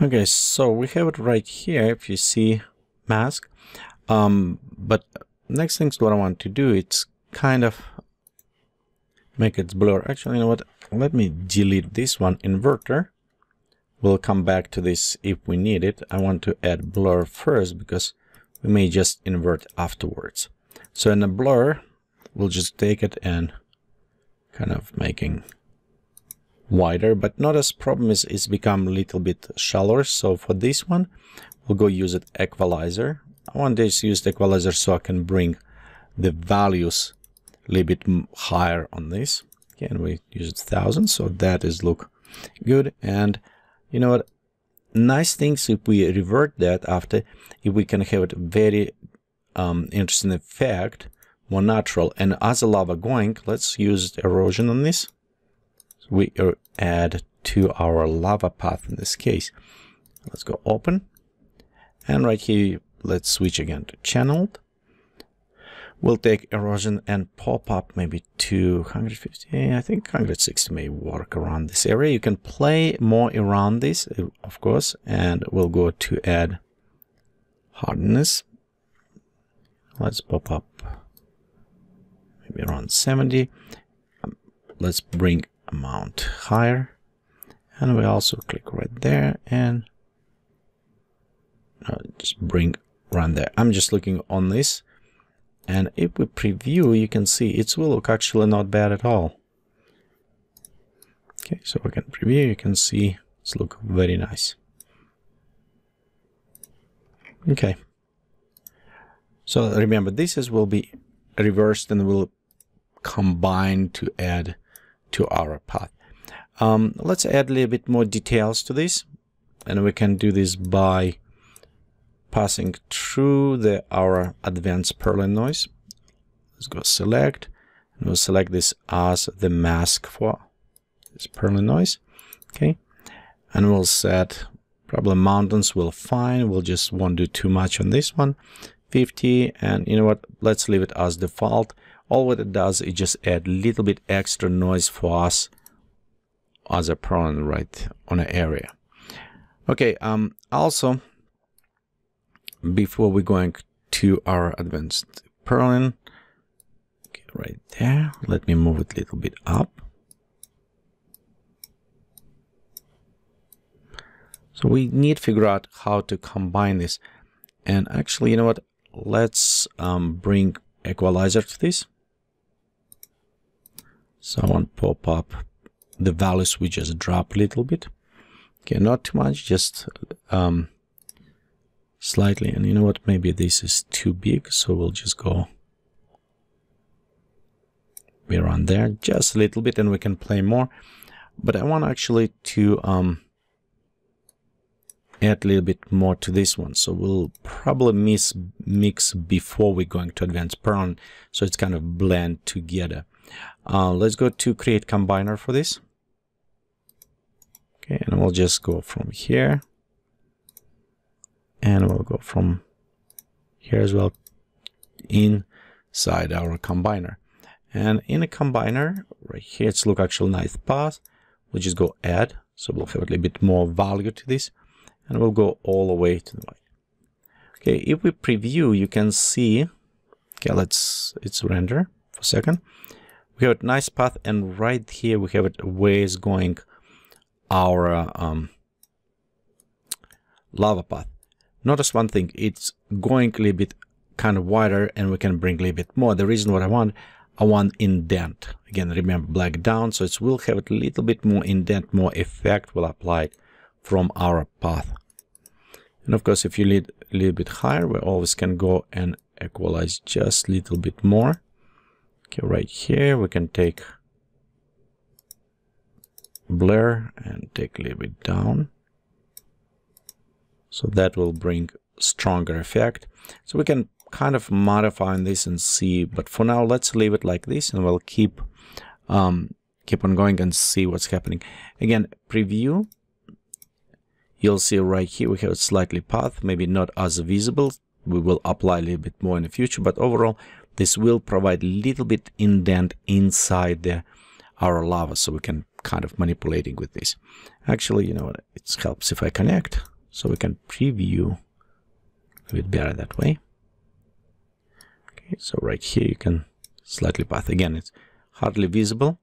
Okay, so we have it right here, if you see mask. Um, but next thing is what I want to do, it's kind of make it blur. Actually, you know what? Let me delete this one inverter. We'll come back to this if we need it. I want to add blur first because we may just invert afterwards. So in the blur, we'll just take it and kind of making wider, but notice problem is it's become a little bit shallower. So for this one, we'll go use it equalizer. I want to this used equalizer so I can bring the values a little bit higher on this. Again, we use it thousand, so that is look good. And you know what? Nice things if we revert that after, if we can have a very um, interesting effect, more natural. And as a lava going, let's use erosion on this. We add to our lava path in this case. Let's go open. And right here, let's switch again to channeled. We'll take erosion and pop up maybe to 150. I think 160 may work around this area. You can play more around this, of course, and we'll go to add hardness. Let's pop up maybe around 70. Um, let's bring amount higher. And we also click right there and uh, just bring run there. I'm just looking on this and if we preview, you can see it will look actually not bad at all. Okay, so we can preview, you can see it's look very nice. Okay. So remember, this is will be reversed and will combine to add to our path. Um, let's add a little bit more details to this. And we can do this by passing through the our advanced Perlin noise. Let's go select, and we'll select this as the mask for this Perlin noise. Okay, and we'll set probably mountains will fine. We'll just won't do too much on this one. 50, and you know what? Let's leave it as default. All what it does is just add a little bit extra noise for us as a Perlin right on an area. Okay, um, also before we're going to our advanced Perlin. Okay, right there. Let me move it a little bit up. So we need to figure out how to combine this. And actually, you know what? Let's um, bring equalizer to this. So I want to pop up the values we just drop a little bit. Okay, not too much, just um, slightly. And you know what? Maybe this is too big, so we'll just go be around there just a little bit and we can play more. But I want actually to um, add a little bit more to this one. So we'll probably mix, mix before we're going to advanced Perlin, so it's kind of blend together. Uh, let's go to create combiner for this. Okay, and we'll just go from here. And we'll go from here as well inside our combiner. And in a combiner right here it's look actual nice path. We'll just go add. So we'll have a little bit more value to this. And we'll go all the way to the right. Okay if we preview you can see. Okay let's it's render for a second we have a nice path and right here we have it where is going our um, lava path Notice one thing, it's going a little bit kind of wider and we can bring a little bit more. The reason what I want, I want indent. Again, remember black down, so it will have a little bit more indent, more effect will apply from our path. And of course, if you lead a little bit higher, we always can go and equalize just a little bit more. Okay, right here, we can take blur and take a little bit down. So that will bring stronger effect. So we can kind of modify this and see, but for now, let's leave it like this and we'll keep, um, keep on going and see what's happening. Again, preview, you'll see right here, we have a slightly path, maybe not as visible. We will apply a little bit more in the future, but overall, this will provide a little bit indent inside the our lava so we can kind of manipulating with this. Actually, you know it helps if I connect so we can preview a bit better that way. Okay, so right here you can slightly path. Again, it's hardly visible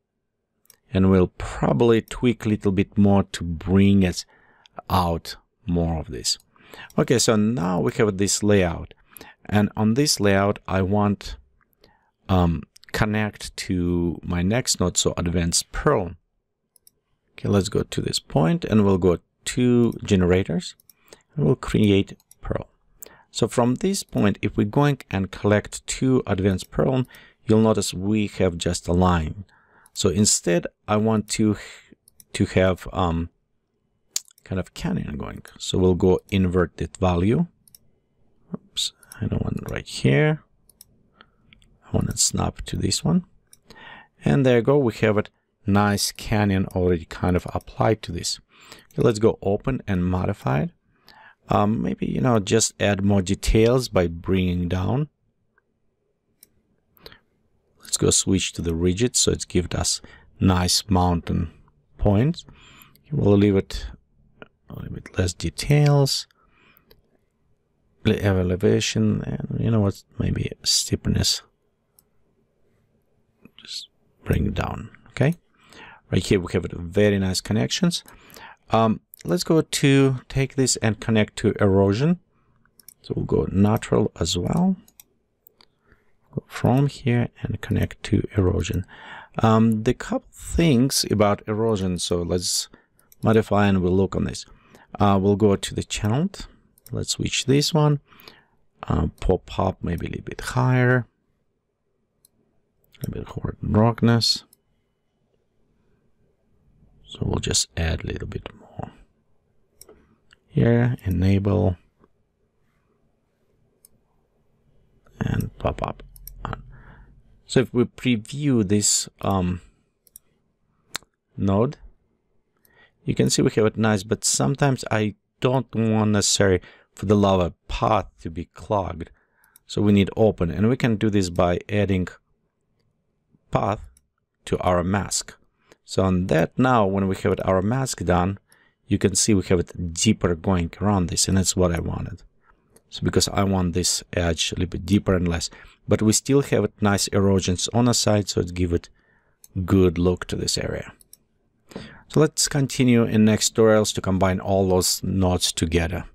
and we'll probably tweak a little bit more to bring it out more of this. Okay, so now we have this layout and on this layout I want um, connect to my next node, so advanced Perlin. Okay, let's go to this point and we'll go to generators and we'll create Perlin. So from this point, if we're going and collect two advanced Perlin, you'll notice we have just a line. So instead, I want to to have um, kind of canyon going. So we'll go invert inverted value. Oops, I don't want right here. To snap to this one. And there you go. We have a nice canyon already kind of applied to this. Okay, let's go open and modify it. Um, maybe, you know, just add more details by bringing down. Let's go switch to the rigid so it's given us nice mountain points. We'll leave it a little bit less details. Elevation and you know what, maybe steepness. Bring it down, okay? Right here we have very nice connections. Um, let's go to take this and connect to erosion. So we'll go natural as well. Go from here and connect to erosion. Um, the couple things about erosion, so let's modify and we'll look on this. Uh, we'll go to the channel. Let's switch this one. Uh, pop up maybe a little bit higher. A bit more darkness. So we'll just add a little bit more. Here, enable. And pop up. So if we preview this um, node, you can see we have it nice, but sometimes I don't want necessarily for the lava path to be clogged. So we need open, and we can do this by adding path to our mask. So on that now, when we have our mask done, you can see we have it deeper going around this, and that's what I wanted. So because I want this edge a little bit deeper and less, but we still have it nice erosions on the side, so it give it good look to this area. So let's continue in next tutorials to combine all those nodes together.